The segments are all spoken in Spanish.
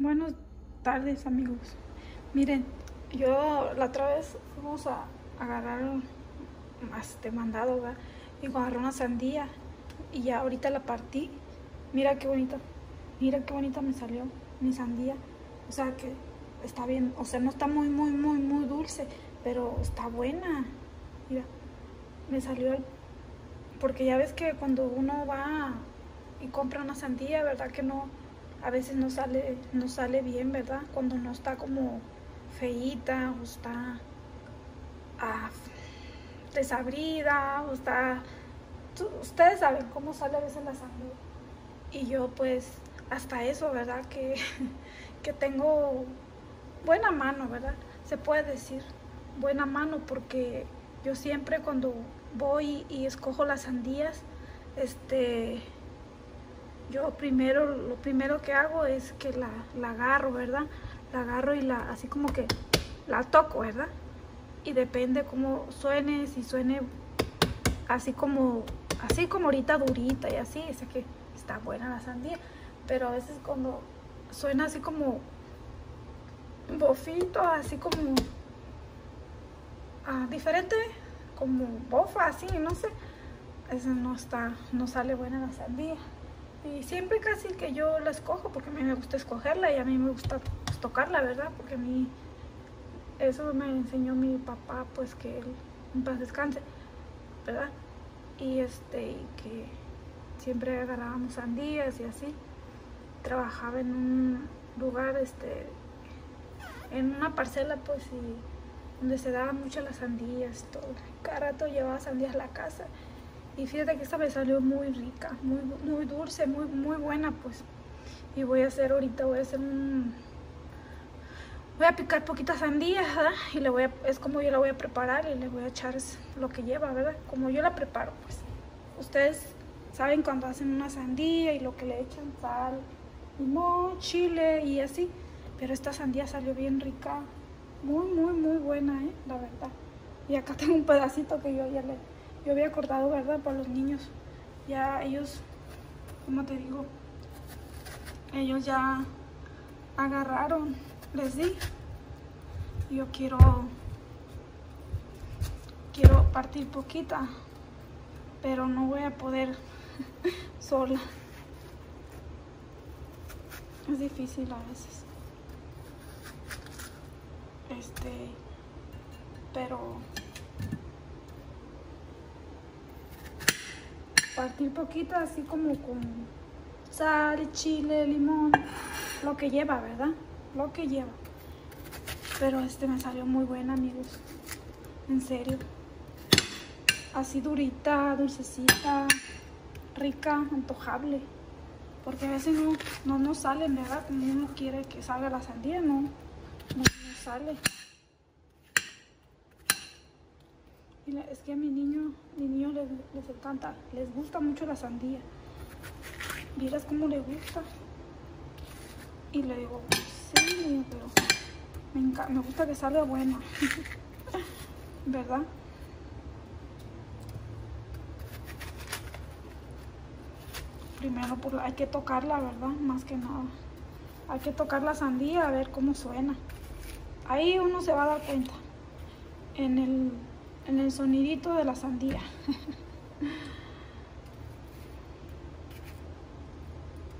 Buenas tardes amigos. Miren, yo la otra vez fuimos a, agarrar este mandado, ¿verdad? Y agarré una sandía y ya ahorita la partí. Mira qué bonita, mira qué bonita me salió mi sandía. O sea que está bien, o sea no está muy, muy, muy, muy dulce, pero está buena. Mira, me salió Porque ya ves que cuando uno va y compra una sandía, ¿verdad? Que no a veces no sale, no sale bien, ¿verdad? Cuando no está como feíta o está ah, desabrida o está... Ustedes saben cómo sale a veces la sangre. Y yo pues hasta eso, ¿verdad? Que, que tengo buena mano, ¿verdad? Se puede decir buena mano porque yo siempre cuando voy y escojo las sandías, este yo primero, lo primero que hago es que la, agarro, ¿verdad? La agarro y la, así como que la toco, ¿verdad? Y depende cómo suene, si suene así como, así como ahorita durita y así, sé que está buena la sandía. Pero a veces cuando suena así como bofito, así como ah, diferente, como bofa, así, no sé, eso no está, no sale buena la sandía. Y siempre casi que yo la escojo porque a mí me gusta escogerla y a mí me gusta pues, tocarla, ¿verdad? Porque a mí eso me enseñó mi papá, pues que él en paz descanse, ¿verdad? Y este, que siempre agarrábamos sandías y así. Trabajaba en un lugar, este, en una parcela, pues, y donde se daban muchas las sandías, todo. Cada rato llevaba sandías a la casa y fíjate que esta me salió muy rica, muy, muy dulce, muy, muy buena pues. Y voy a hacer ahorita, voy a hacer un... Voy a picar poquitas sandías, ¿verdad? Y le voy es como yo la voy a preparar y le voy a echar lo que lleva, ¿verdad? Como yo la preparo, pues. Ustedes saben cuando hacen una sandía y lo que le echan sal, limón, chile y así. Pero esta sandía salió bien rica. Muy, muy, muy buena, ¿eh? La verdad. Y acá tengo un pedacito que yo ya le yo había cortado, ¿verdad? Para los niños. Ya ellos, como te digo, ellos ya agarraron, les di. Yo quiero, quiero partir poquita, pero no voy a poder sola. Es difícil a veces. Este, pero partir poquito así como con sal, chile, limón, lo que lleva, ¿verdad? Lo que lleva. Pero este me salió muy buena, amigos. En serio. Así durita, dulcecita, rica, antojable. Porque a veces no, no nos salen, ¿verdad? Como uno quiere que salga la sandía, no, no, no sale. Es que a mi niño, mi niño les, encanta, les gusta mucho la sandía. Vieras cómo le gusta. Y le digo, sí, pero me, me gusta que salga buena. ¿Verdad? Primero pues, hay que tocarla, ¿verdad? Más que nada. Hay que tocar la sandía a ver cómo suena. Ahí uno se va a dar cuenta. En el en el sonidito de la sandía.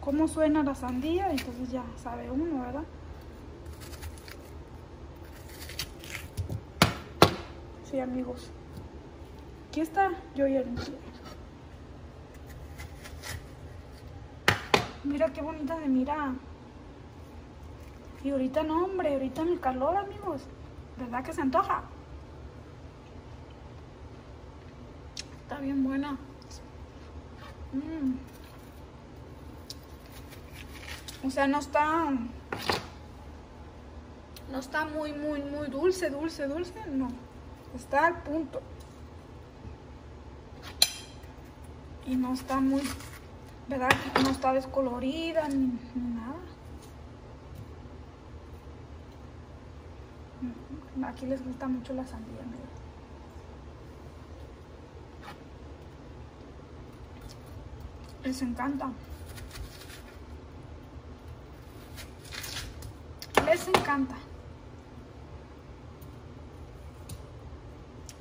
¿Cómo suena la sandía? Entonces ya sabe uno, ¿verdad? Sí, amigos. Aquí está yo y el Mira qué bonita de mirar. Y ahorita no, hombre, ahorita en el calor, amigos. ¿Verdad que se antoja? Está bien buena. Mm. O sea, no está... No está muy, muy, muy dulce, dulce, dulce. No. Está al punto. Y no está muy... ¿Verdad? No está descolorida ni, nada. Mm, aquí les gusta mucho la sandía, Les encanta. Eso encanta.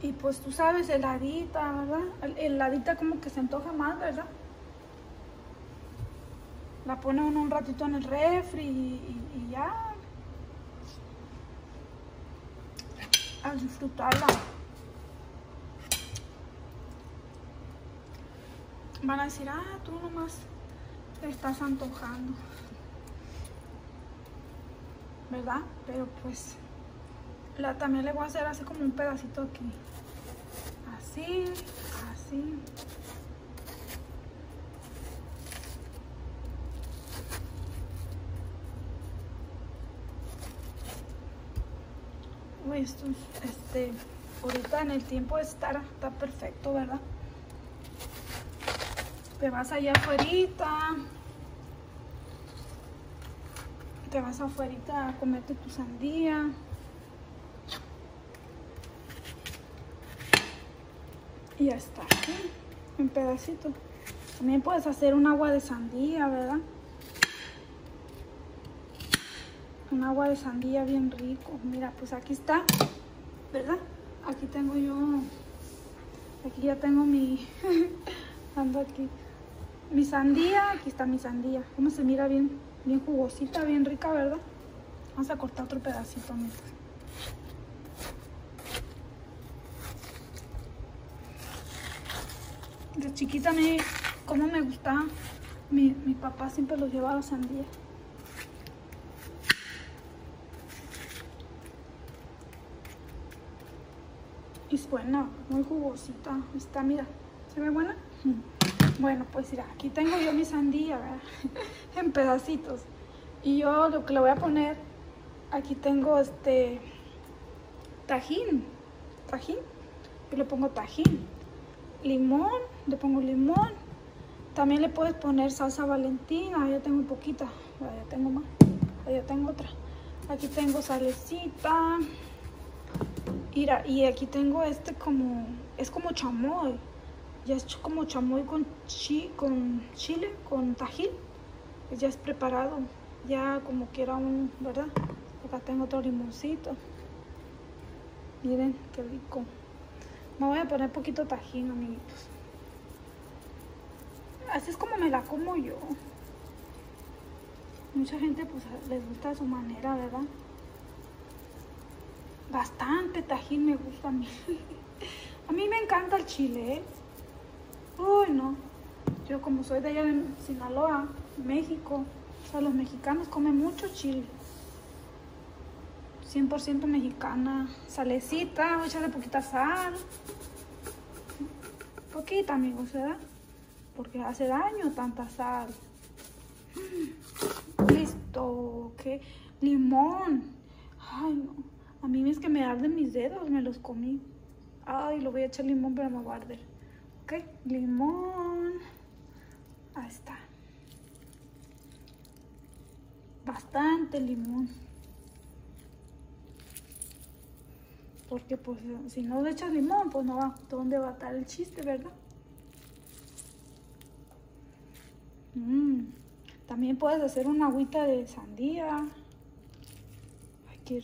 Y pues tú sabes, heladita, ¿verdad? Heladita como que se antoja más, ¿verdad? La pone uno un ratito en el refri y, ya. A disfrutarla. Van a decir, ah, tú nomás te estás antojando. ¿Verdad? Pero pues la, también le voy a hacer así como un pedacito aquí. Así, así. Uy, esto, este, ahorita en el tiempo de estar, está perfecto, ¿verdad? Te vas allá afuera. Te vas afuera a comerte tu sandía. Y ya está, un pedacito. También puedes hacer un agua de sandía, ¿verdad? Un agua de sandía bien rico. Mira, pues aquí está, ¿verdad? Aquí tengo yo, aquí ya tengo mi, ando aquí, mi sandía, aquí está mi sandía. Como se mira bien, bien jugosita, bien rica, ¿verdad? Vamos a cortar otro pedacito, mira. de chiquita me, como me gustaba, mi, mi papá siempre los llevaba sandía. Y es buena, muy jugosita. Está, mira, ¿se ve buena? Bueno, pues mira, aquí tengo yo mi sandía, ¿verdad? en pedacitos. Y yo lo que le voy a poner, aquí tengo este tajín, tajín, y le pongo tajín, limón, le pongo limón. También le puedes poner salsa valentina, ya tengo poquita, ya tengo más, ya tengo otra. Aquí tengo salecita. Mira, y aquí tengo este como, es como chamoy. Ya es como chamoy con, chi, con chile, con tajín. Ya es preparado, ya como quiera un, ¿verdad? Acá tengo otro limoncito. Miren, qué rico. Me voy a poner poquito tajín, amiguitos. Así es como me la como yo. Mucha gente pues les gusta su manera, ¿verdad? Bastante tajín me gusta a mí. a mí me encanta el chile, ¿eh? Uy, no. Yo como soy de allá de Sinaloa, México, o sea, los mexicanos comen mucho chile. 100% mexicana. Salecita, voy a echarle poquita sal. Poquita, amigos, ¿verdad? porque hace daño tanta sal. Listo, ¿qué? Limón. Ay, no. A mí es que me arden mis dedos, me los comí. Ay, lo voy a echar limón para me guarde. Ok, limón. Ahí está. Bastante limón. Porque pues si no le echas limón, pues no va, ¿dónde va a estar el chiste, verdad? Mm. También puedes hacer una agüita de sandía. Ay, qué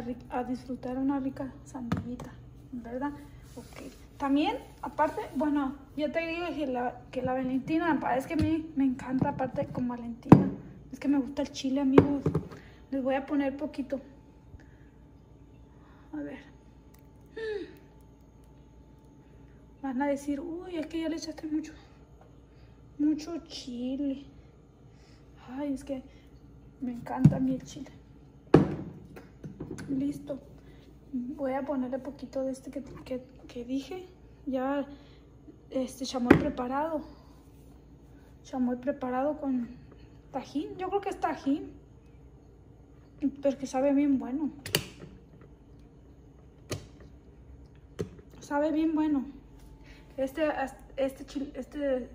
rica. A, disfrutar una rica sandillita, ¿verdad? Ok. También, aparte, bueno, yo te digo que la, que la Valentina, es que a mí me encanta, aparte con Valentina. Es que me gusta el chile, amigos. Les voy a poner poquito. A ver. Mm. Van a decir, uy, es que ya le echaste mucho, mucho chile. Ay, es que me encanta a mí el chile. Listo. Voy a ponerle poquito de este que, dije. Ya, este chamoy preparado. Chamoy preparado con tajín. Yo creo que es tajín. Pero que sabe bien bueno. Sabe bien bueno. Este, este, este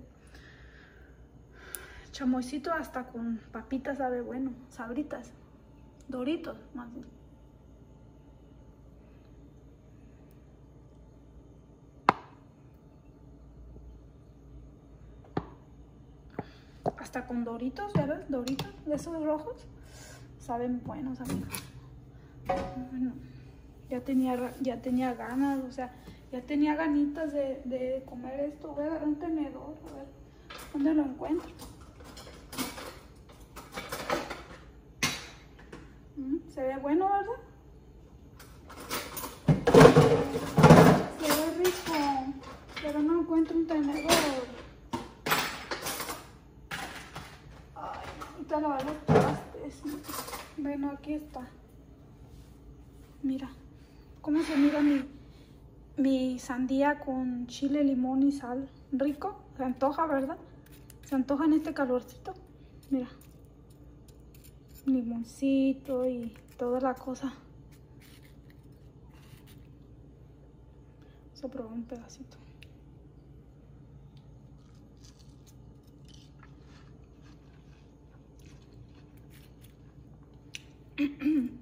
chamoycito hasta con papitas sabe bueno, sabritas, doritos más bien. Hasta con doritos, ¿verdad? Doritos de esos rojos. Saben buenos, amigos. Bueno, ya tenía, ya tenía ganas, o sea, ya tenía ganitas de, comer esto. Voy un tenedor, a ver dónde lo encuentro. Mm, se ve bueno, ¿verdad? Se ve rico, pero no encuentro un tenedor. Ahorita lavar. Bueno, aquí está. Mira, cómo se mira mi, mi sandía con chile, limón y sal. Rico, se antoja, ¿verdad? Se antoja en este calorcito. Mira. Limoncito y toda la cosa. Vamos a probar un pedacito.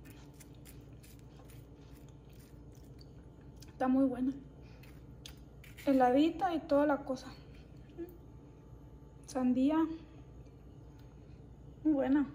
Está muy buena. Heladita y toda la cosa. Sandía. Muy buena.